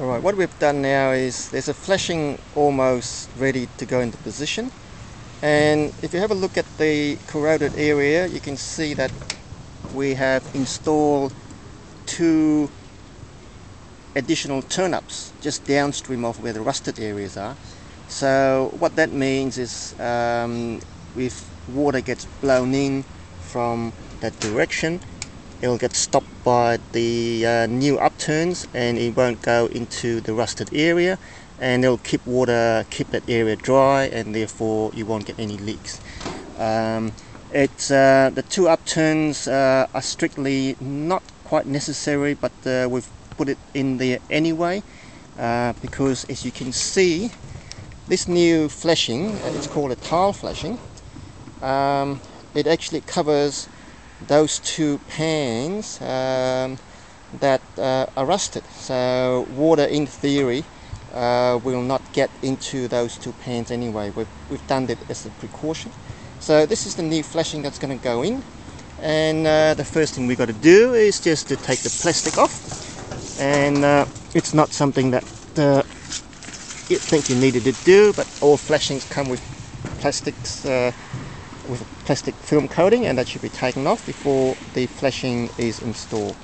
Alright, what we've done now is there's a flashing almost ready to go into position. And if you have a look at the corroded area you can see that we have installed two additional turn-ups just downstream of where the rusted areas are. So what that means is um, if water gets blown in from that direction it'll get stopped by the uh, new upturns and it won't go into the rusted area and it'll keep water keep that area dry and therefore you won't get any leaks. Um, it's uh, the two upturns uh, are strictly not quite necessary but uh, we've put it in there anyway uh, because as you can see this new flashing it's called a tile flashing um, it actually covers those two pans um, that uh, are rusted. So water in theory uh, will not get into those two pans anyway. We've, we've done that as a precaution. So this is the new flashing that's going to go in. And uh, the first thing we've got to do is just to take the plastic off. And uh, it's not something that uh, you think you needed to do, but all flashings come with plastics uh, with a plastic film coating and that should be taken off before the flashing is installed.